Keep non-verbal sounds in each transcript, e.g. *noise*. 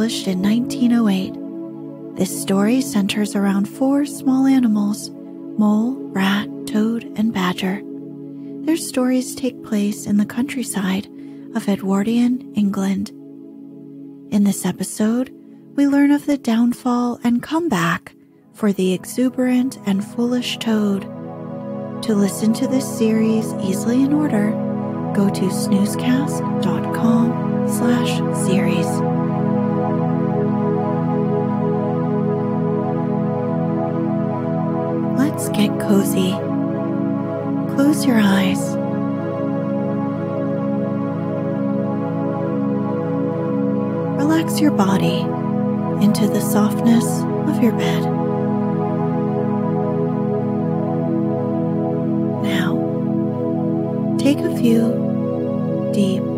published in 1908. This story centers around four small animals mole, rat, toad, and badger. Their stories take place in the countryside of Edwardian England. In this episode, we learn of the downfall and comeback for the exuberant and foolish toad. To listen to this series easily in order, go to snoozecast.com slash series. Get cozy. Close your eyes. Relax your body into the softness of your bed. Now, take a few deep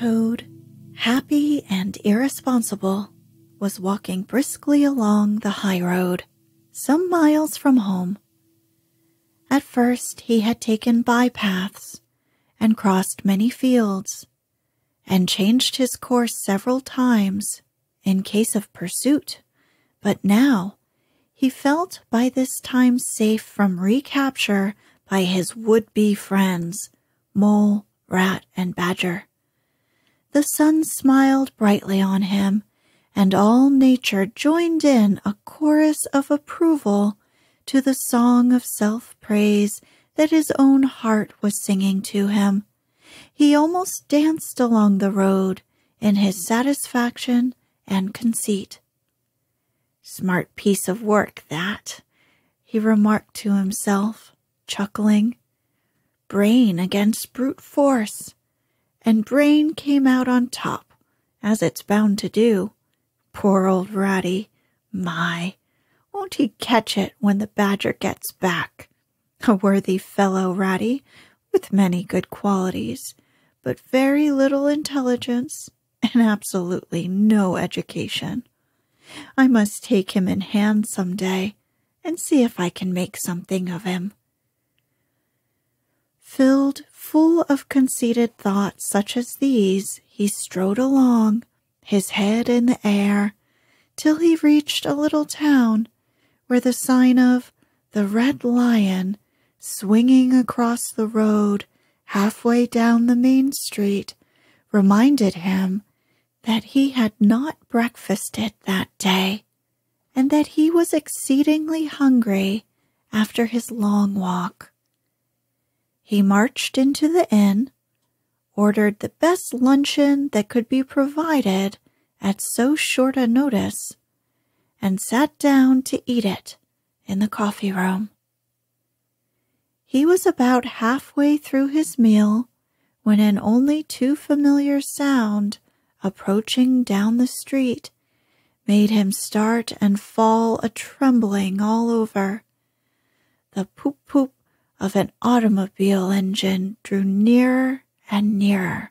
Toad, happy and irresponsible, was walking briskly along the high road, some miles from home. At first, he had taken bypaths and crossed many fields, and changed his course several times in case of pursuit, but now he felt by this time safe from recapture by his would be friends, Mole, Rat, and Badger. The sun smiled brightly on him, and all nature joined in a chorus of approval to the song of self praise that his own heart was singing to him. He almost danced along the road in his satisfaction and conceit. Smart piece of work, that, he remarked to himself, chuckling. Brain against brute force and Brain came out on top, as it's bound to do. Poor old Ratty. My, won't he catch it when the badger gets back? A worthy fellow, Ratty, with many good qualities, but very little intelligence and absolutely no education. I must take him in hand some day and see if I can make something of him. Filled full of conceited thoughts such as these, he strode along, his head in the air, till he reached a little town where the sign of the Red Lion, swinging across the road halfway down the main street, reminded him that he had not breakfasted that day and that he was exceedingly hungry after his long walk. He marched into the inn, ordered the best luncheon that could be provided at so short a notice, and sat down to eat it in the coffee room. He was about halfway through his meal when an only too familiar sound approaching down the street made him start and fall a trembling all over. The poop poop of an automobile engine drew nearer and nearer.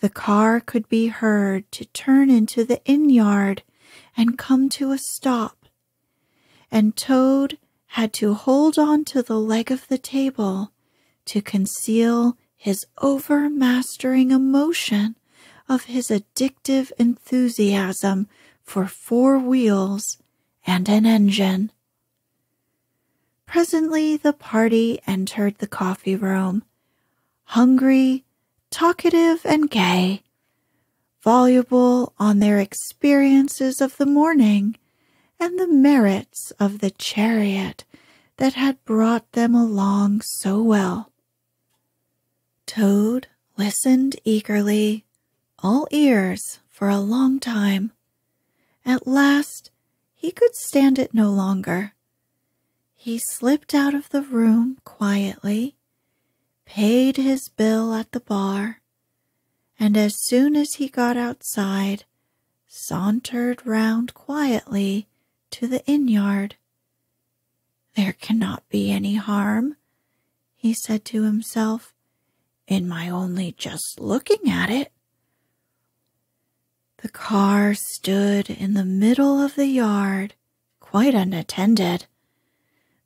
The car could be heard to turn into the inn yard and come to a stop, and Toad had to hold on to the leg of the table to conceal his overmastering emotion of his addictive enthusiasm for four wheels and an engine. Presently the party entered the coffee room, hungry, talkative, and gay, voluble on their experiences of the morning and the merits of the chariot that had brought them along so well. Toad listened eagerly, all ears, for a long time. At last he could stand it no longer he slipped out of the room quietly, paid his bill at the bar, and as soon as he got outside, sauntered round quietly to the inn yard. There cannot be any harm, he said to himself, in my only just looking at it. The car stood in the middle of the yard, quite unattended,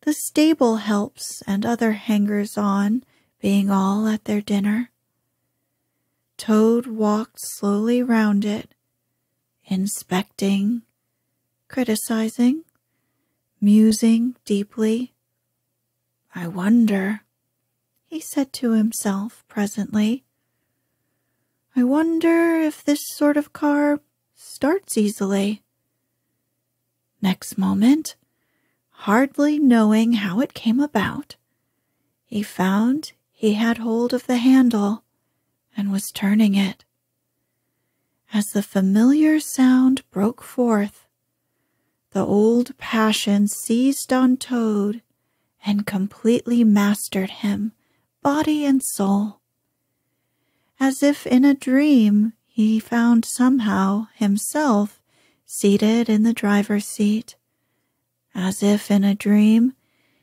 the stable helps and other hangers on being all at their dinner. Toad walked slowly round it, inspecting, criticizing, musing deeply. I wonder, he said to himself presently. I wonder if this sort of car starts easily. Next moment, hardly knowing how it came about, he found he had hold of the handle and was turning it. As the familiar sound broke forth, the old passion seized on Toad and completely mastered him, body and soul. As if in a dream, he found somehow himself seated in the driver's seat. As if in a dream,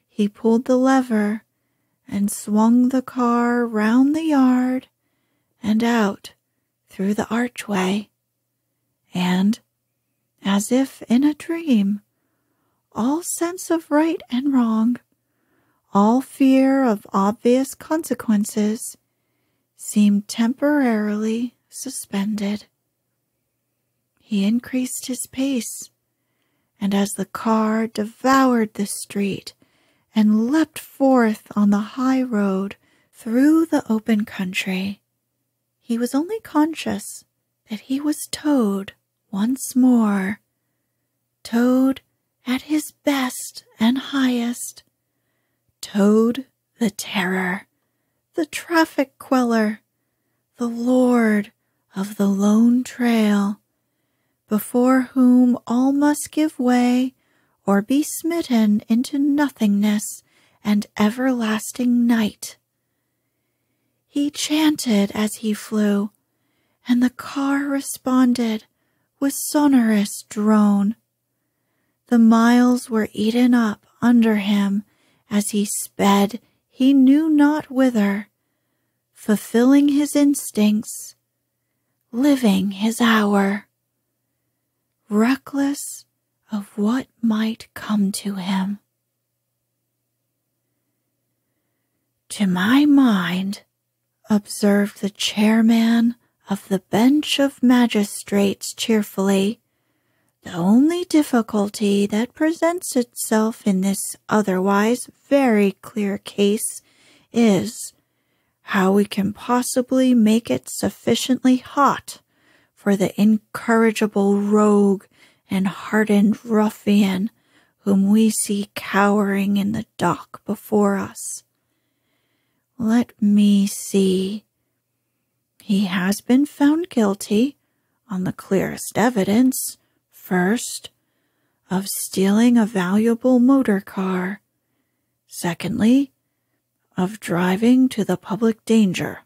he pulled the lever and swung the car round the yard and out through the archway. And as if in a dream, all sense of right and wrong, all fear of obvious consequences, seemed temporarily suspended. He increased his pace, and as the car devoured the street and leapt forth on the high road through the open country, he was only conscious that he was Toad once more. Toad at his best and highest. Toad the terror, the traffic queller, the lord of the lone trail, before whom all must give way or be smitten into nothingness and everlasting night. He chanted as he flew, and the car responded with sonorous drone. The miles were eaten up under him as he sped he knew not whither, fulfilling his instincts, living his hour, reckless of what might come to him. To my mind, observed the chairman of the bench of magistrates cheerfully. The only difficulty that presents itself in this otherwise very clear case is how we can possibly make it sufficiently hot for the incorrigible rogue and hardened ruffian whom we see cowering in the dock before us. Let me see. He has been found guilty, on the clearest evidence, first, of stealing a valuable motor car, secondly, of driving to the public danger,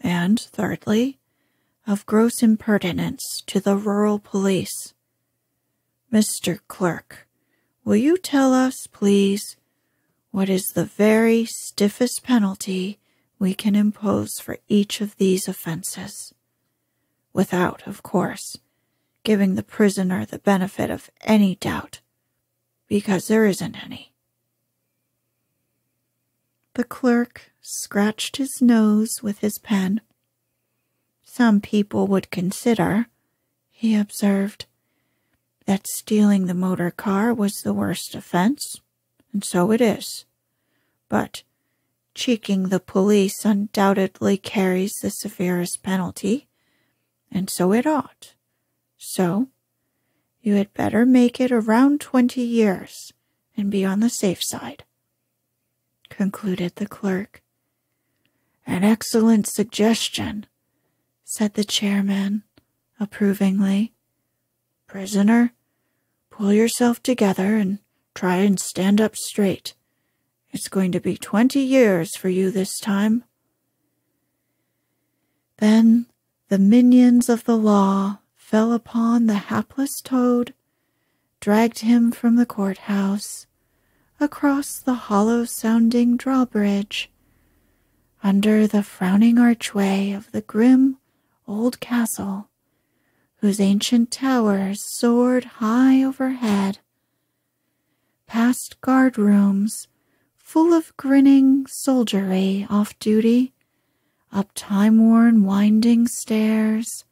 and thirdly, of gross impertinence to the rural police. Mr. Clerk, will you tell us, please, what is the very stiffest penalty we can impose for each of these offenses, without, of course, giving the prisoner the benefit of any doubt, because there isn't any. The clerk scratched his nose with his pen. Some people would consider, he observed, that stealing the motor car was the worst offense, and so it is. But cheeking the police undoubtedly carries the severest penalty, and so it ought. So, you had better make it around twenty years and be on the safe side, concluded the clerk. An excellent suggestion, said the chairman approvingly. Prisoner, pull yourself together and try and stand up straight It's going to be twenty years for you this time. Then the minions of the law fell upon the hapless toad, dragged him from the courthouse, across the hollow sounding drawbridge, under the frowning archway of the grim old castle, whose ancient towers soared high overhead, past guard rooms full of grinning soldiery off duty, up time worn winding stairs,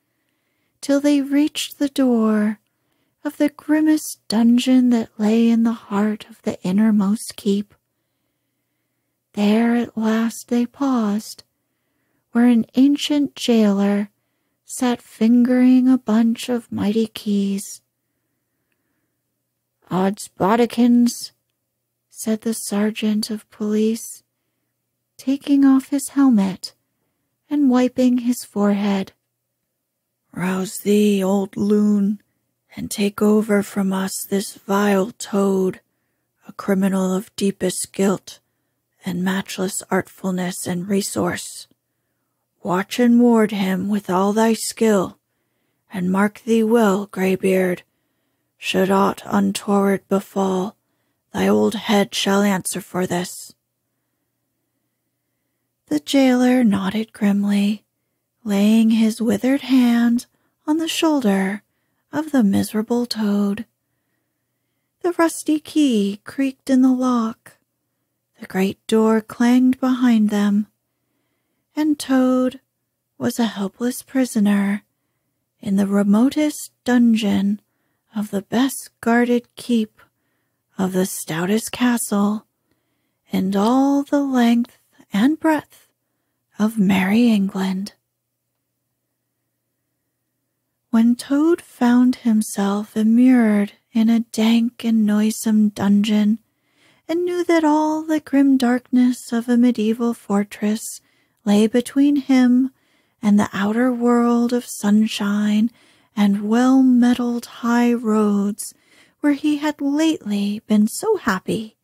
till they reached the door of the grimmest dungeon that lay in the heart of the innermost keep. There at last they paused, where an ancient jailer sat fingering a bunch of mighty keys. Odds bodikins, said the sergeant of police, taking off his helmet and wiping his forehead. Rouse thee, old loon, and take over from us this vile toad, a criminal of deepest guilt and matchless artfulness and resource. Watch and ward him with all thy skill, and mark thee well, greybeard. Should aught untoward befall, thy old head shall answer for this. The jailer nodded grimly, laying his withered hand on the shoulder of the miserable toad. The rusty key creaked in the lock. The great door clanged behind them, and Toad was a helpless prisoner in the remotest dungeon of the best guarded keep of the stoutest castle in all the length and breadth of merry England. When Toad found himself immured in a dank and noisome dungeon, and knew that all the grim darkness of a medieval fortress lay between him and the outer world of sunshine and well metalled high roads where he had lately been so happy,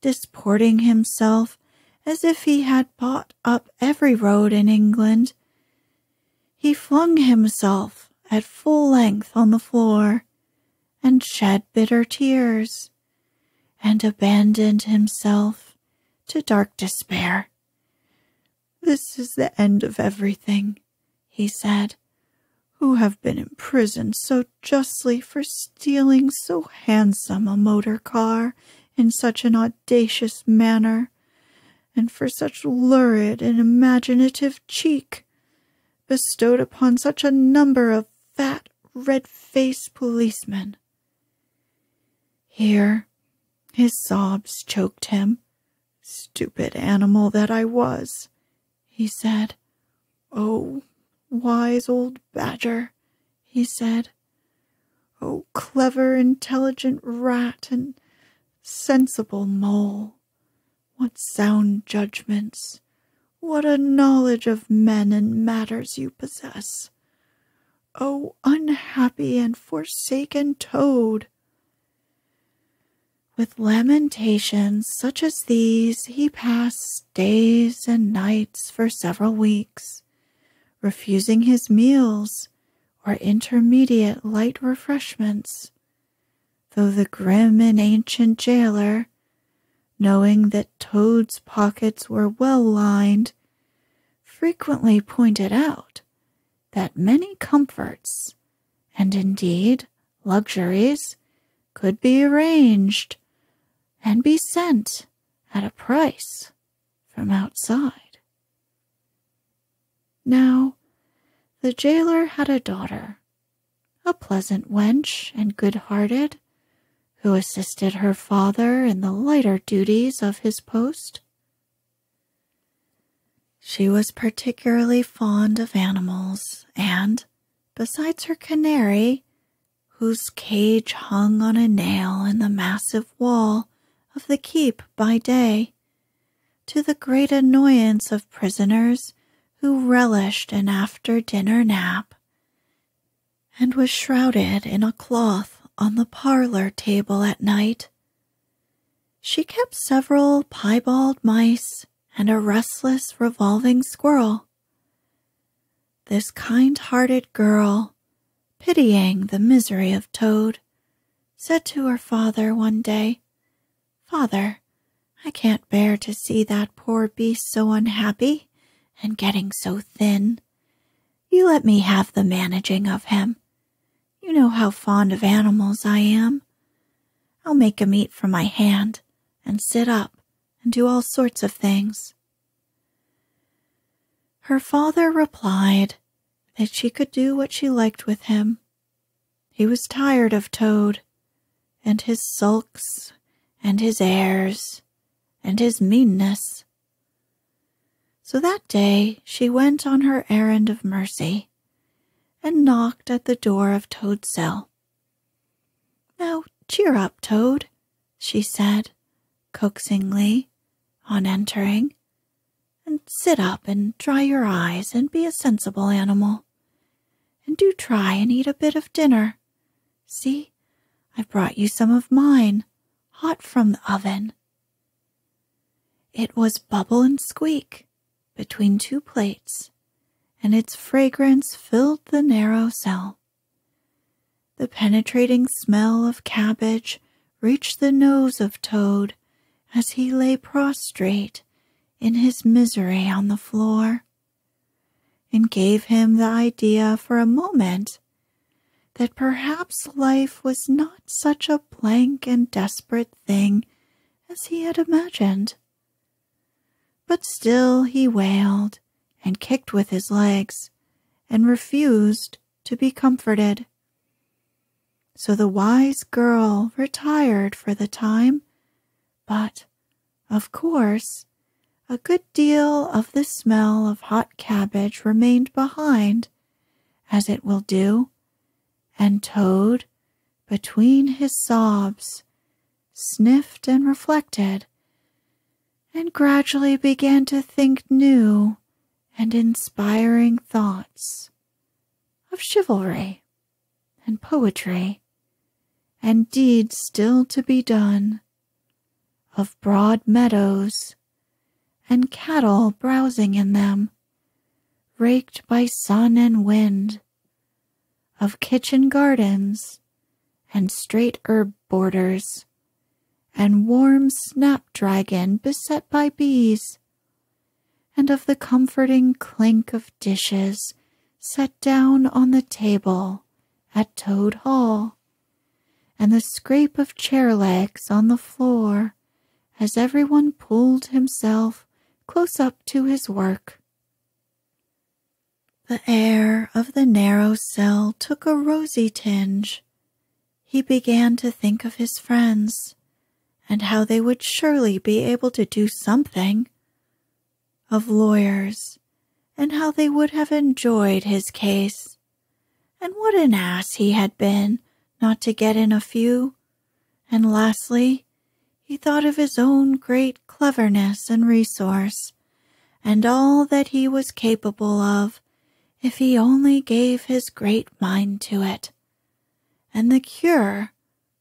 disporting himself as if he had bought up every road in England. He flung himself at full length on the floor and shed bitter tears and abandoned himself to dark despair. This is the end of everything, he said, who have been imprisoned so justly for stealing so handsome a motor car in such an audacious manner, and for such lurid and imaginative cheek bestowed upon such a number of fat, red-faced policemen. Here his sobs choked him. Stupid animal that I was, he said. Oh, wise old badger, he said. Oh, clever, intelligent rat and sensible mole. What sound judgments, what a knowledge of men and matters you possess. Oh, unhappy and forsaken toad! With lamentations such as these, he passed days and nights for several weeks, refusing his meals or intermediate light refreshments, though the grim and ancient jailer, knowing that Toad's pockets were well lined, frequently pointed out that many comforts, and indeed luxuries, could be arranged and be sent at a price from outside. Now, the jailer had a daughter, a pleasant wench and good hearted, who assisted her father in the lighter duties of his post. She was particularly fond of animals, and, besides her canary, whose cage hung on a nail in the massive wall of the keep by day, to the great annoyance of prisoners who relished an after dinner nap, and was shrouded in a cloth on the parlor table at night. she kept several piebald mice and a restless revolving squirrel. This kind hearted girl, pitying the misery of Toad, said to her father one day, Father, I can't bear to see that poor beast so unhappy and getting so thin. You let me have the managing of him. You know how fond of animals I am. I'll make him eat from my hand and sit up and do all sorts of things. Her father replied that she could do what she liked with him. He was tired of Toad and his sulks and his airs and his meanness. So that day she went on her errand of mercy and knocked at the door of Toad's cell. Now cheer up, Toad, she said coaxingly on entering and sit up and dry your eyes and be a sensible animal. And do try and eat a bit of dinner. See, I've brought you some of mine, hot from the oven. It was bubble and squeak between two plates, and its fragrance filled the narrow cell. The penetrating smell of cabbage reached the nose of Toad as he lay prostrate in his misery on the floor and gave him the idea for a moment that perhaps life was not such a blank and desperate thing as he had imagined. But still he wailed and kicked with his legs and refused to be comforted. So the wise girl retired for the time, but, of course, a good deal of the smell of hot cabbage remained behind, as it will do, and Toad, between his sobs, sniffed and reflected, and gradually began to think new and inspiring thoughts of chivalry and poetry and deeds still to be done, of broad meadows and cattle browsing in them, raked by sun and wind, of kitchen gardens and straight herb borders, and warm snapdragon beset by bees, and of the comforting clink of dishes set down on the table at Toad Hall, and the scrape of chair legs on the floor as everyone pulled himself close up to his work. The air of the narrow cell took a rosy tinge. He began to think of his friends and how they would surely be able to do something, of lawyers and how they would have enjoyed his case, and what an ass he had been not to get in a few, and lastly, he thought of his own great cleverness and resource, and all that he was capable of if he only gave his great mind to it. And the cure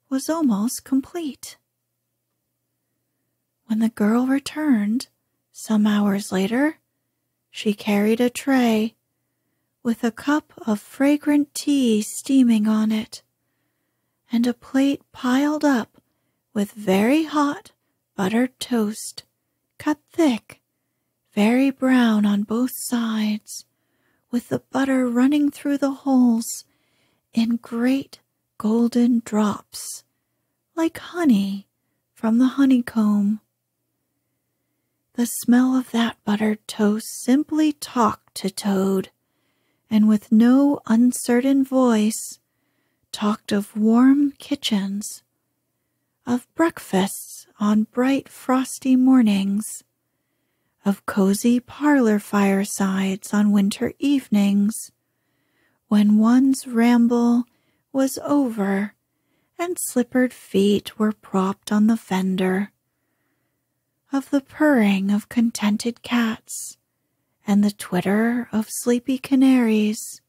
was almost complete. When the girl returned, some hours later, she carried a tray with a cup of fragrant tea steaming on it, and a plate piled up with very hot buttered toast, cut thick, very brown on both sides, with the butter running through the holes in great golden drops, like honey from the honeycomb. The smell of that buttered toast simply talked to Toad, and with no uncertain voice talked of warm kitchens of breakfasts on bright frosty mornings, of cozy parlor firesides on winter evenings, when one's ramble was over and slippered feet were propped on the fender, of the purring of contented cats and the twitter of sleepy canaries.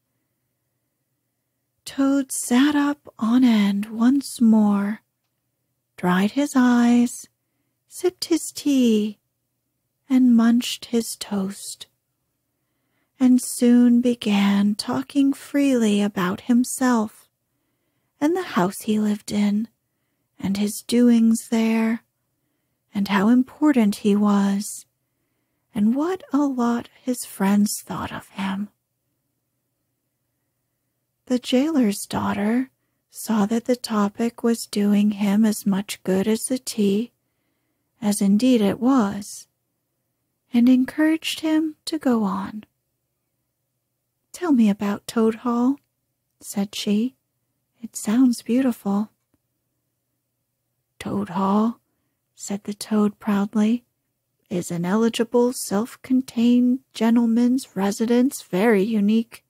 Toad sat up on end once more dried his eyes, sipped his tea, and munched his toast, and soon began talking freely about himself and the house he lived in, and his doings there, and how important he was, and what a lot his friends thought of him. The jailer's daughter saw that the topic was doing him as much good as the tea, as indeed it was, and encouraged him to go on. Tell me about Toad Hall, said she. It sounds beautiful. Toad Hall, said the toad proudly, is an eligible, self contained gentleman's residence, very unique,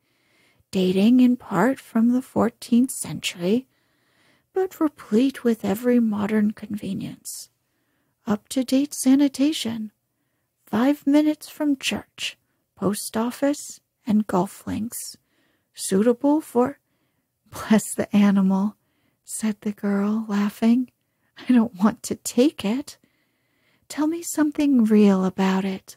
dating in part from the 14th century, but replete with every modern convenience. Up to date sanitation, five minutes from church, post office, and golf links, suitable for *laughs* Bless the animal, said the girl, laughing. I don't want to take it. Tell me something real about it.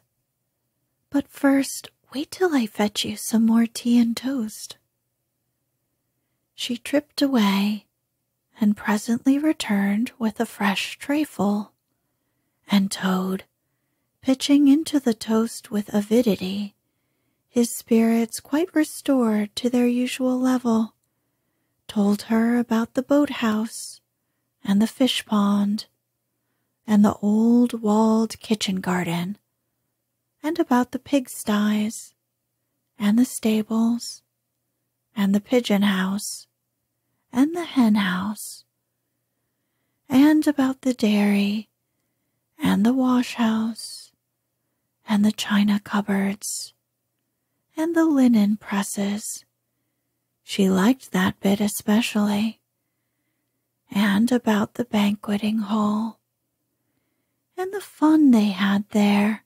But first, wait till I fetch you some more tea and toast. She tripped away and presently returned with a fresh trayful. And Toad, pitching into the toast with avidity, his spirits quite restored to their usual level, told her about the boathouse and the fish pond and the old walled kitchen garden and about the pigsties and the stables and the pigeon house and the hen house and about the dairy and the wash house and the china cupboards and the linen presses she liked that bit especially. And about the banqueting hall. And the fun they had there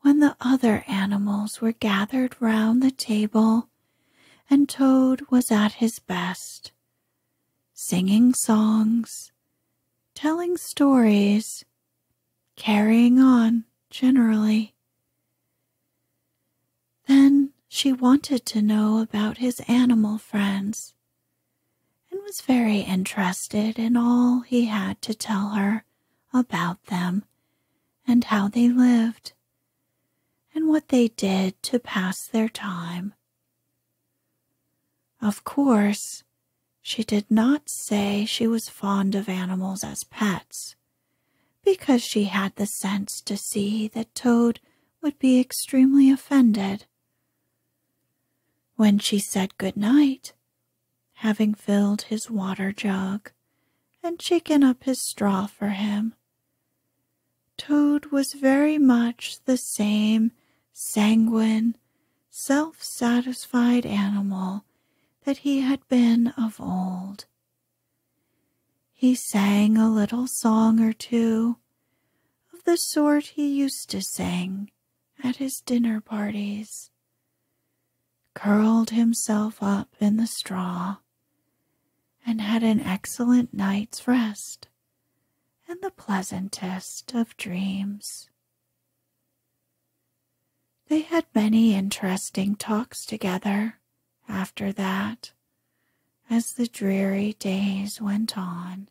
when the other animals were gathered round the table and Toad was at his best, singing songs, telling stories, carrying on generally. Then she wanted to know about his animal friends and was very interested in all he had to tell her about them and how they lived and what they did to pass their time. Of course, she did not say she was fond of animals as pets, because she had the sense to see that Toad would be extremely offended when she said good night, having filled his water jug and shaken up his straw for him. Toad was very much the same sanguine, self satisfied animal that he had been of old. He sang a little song or two of the sort he used to sing at his dinner parties curled himself up in the straw, and had an excellent night's rest and the pleasantest of dreams. They had many interesting talks together after that as the dreary days went on,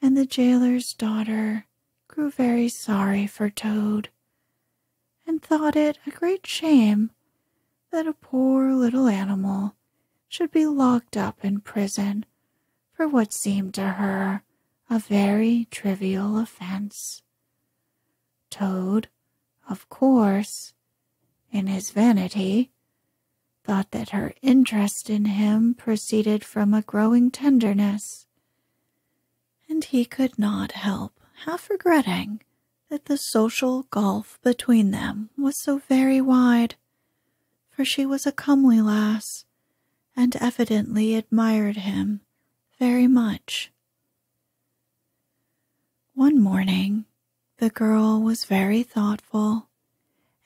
and the jailer's daughter grew very sorry for Toad and thought it a great shame that a poor little animal should be locked up in prison for what seemed to her a very trivial offense. Toad, of course, in his vanity, thought that her interest in him proceeded from a growing tenderness, and he could not help half regretting that the social gulf between them was so very wide for she was a comely lass, and evidently admired him very much. One morning, the girl was very thoughtful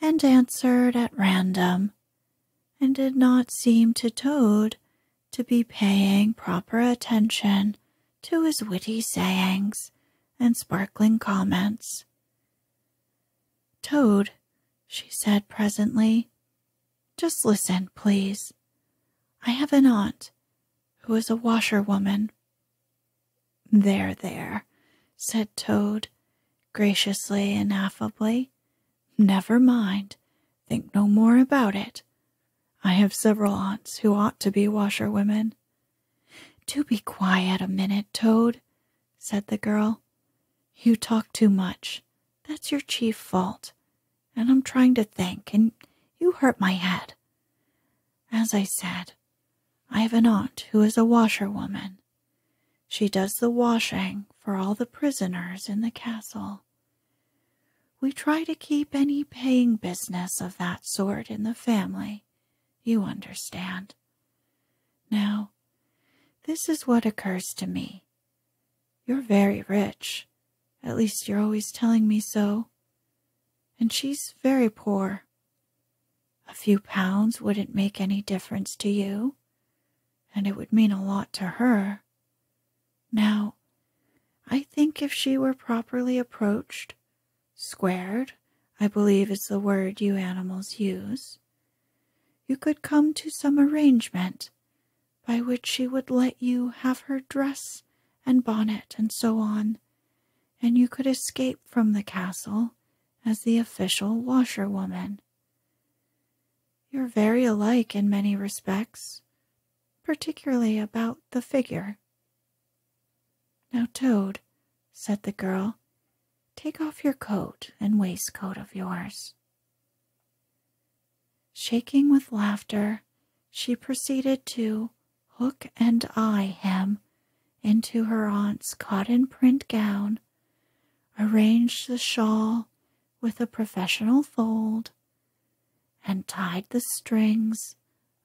and answered at random, and did not seem to Toad to be paying proper attention to his witty sayings and sparkling comments. Toad, she said presently, just listen, please. I have an aunt who is a washerwoman. There, there, said Toad, graciously and affably. Never mind. Think no more about it. I have several aunts who ought to be washerwomen. Do be quiet a minute, Toad, said the girl. You talk too much. That's your chief fault. And I'm trying to think, and you hurt my head. As I said, I have an aunt who is a washerwoman. She does the washing for all the prisoners in the castle. We try to keep any paying business of that sort in the family, you understand. Now, this is what occurs to me. You're very rich, at least you're always telling me so, and she's very poor. A few pounds wouldn't make any difference to you, and it would mean a lot to her. Now, I think if she were properly approached, squared, I believe is the word you animals use, you could come to some arrangement by which she would let you have her dress and bonnet and so on, and you could escape from the castle as the official washerwoman. You're very alike in many respects, particularly about the figure. Now, Toad, said the girl, take off your coat and waistcoat of yours. Shaking with laughter, she proceeded to hook and eye him into her aunt's cotton print gown, arranged the shawl with a professional fold, and tied the strings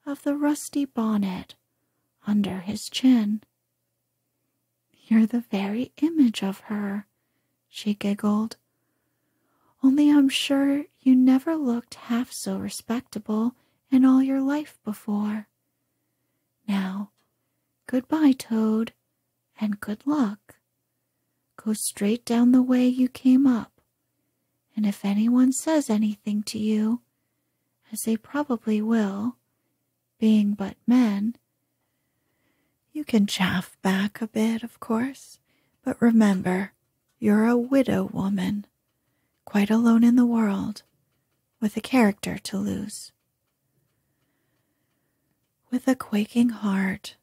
of the rusty bonnet under his chin. You're the very image of her, she giggled. Only I'm sure you never looked half so respectable in all your life before. Now, goodbye, Toad, and good luck. Go straight down the way you came up, and if anyone says anything to you, as they probably will, being but men, you can chaff back a bit, of course, but remember, you're a widow woman, quite alone in the world, with a character to lose. With a quaking heart,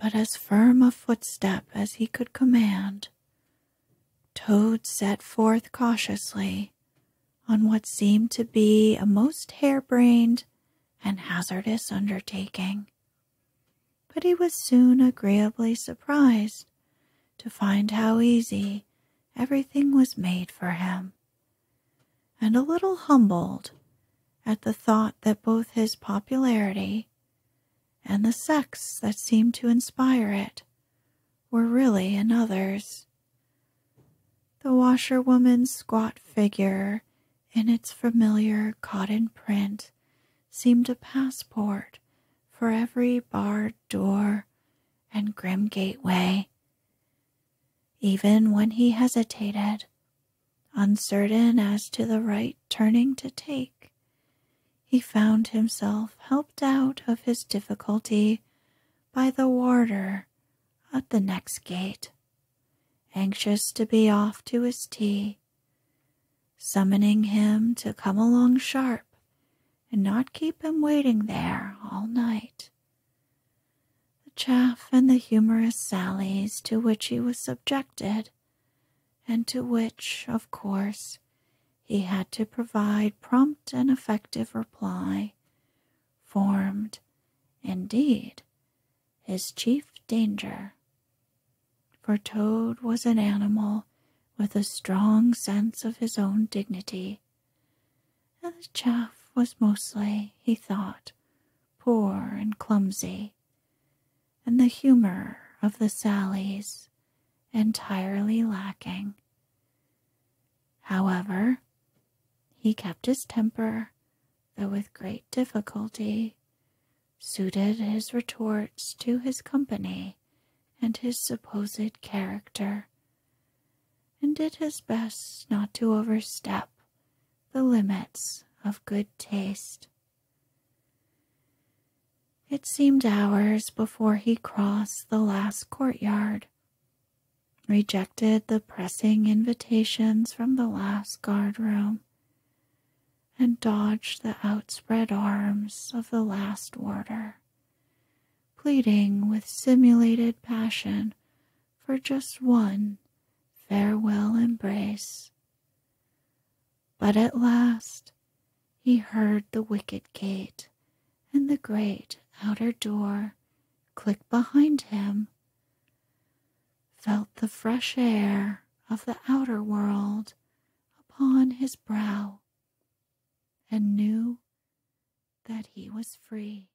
but as firm a footstep as he could command, Toad set forth cautiously on what seemed to be a most harebrained and hazardous undertaking. But he was soon agreeably surprised to find how easy everything was made for him, and a little humbled at the thought that both his popularity and the sex that seemed to inspire it were really another's. The washerwoman's squat figure in its familiar cotton print seemed a passport for every barred door and grim gateway. Even when he hesitated, uncertain as to the right turning to take, he found himself helped out of his difficulty by the warder at the next gate, anxious to be off to his tea summoning him to come along sharp and not keep him waiting there all night. The chaff and the humorous sallies to which he was subjected, and to which, of course, he had to provide prompt and effective reply, formed, indeed, his chief danger. For Toad was an animal with a strong sense of his own dignity. And the chaff was mostly, he thought, poor and clumsy, and the humor of the sallies entirely lacking. However, he kept his temper, though with great difficulty, suited his retorts to his company and his supposed character, and did his best not to overstep the limits of good taste. It seemed hours before he crossed the last courtyard, rejected the pressing invitations from the last guard room, and dodged the outspread arms of the last warder, pleading with simulated passion for just one farewell embrace. But at last he heard the wicket gate and the great outer door click behind him, felt the fresh air of the outer world upon his brow, and knew that he was free.